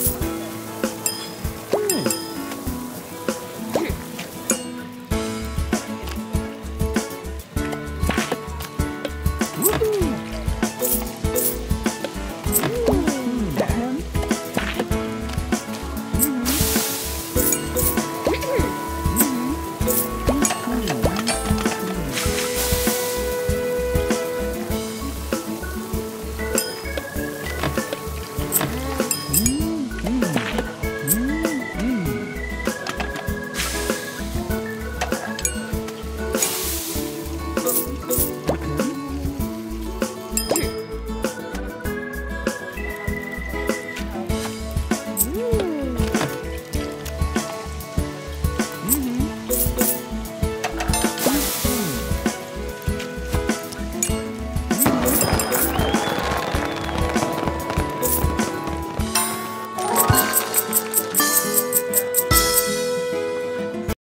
Música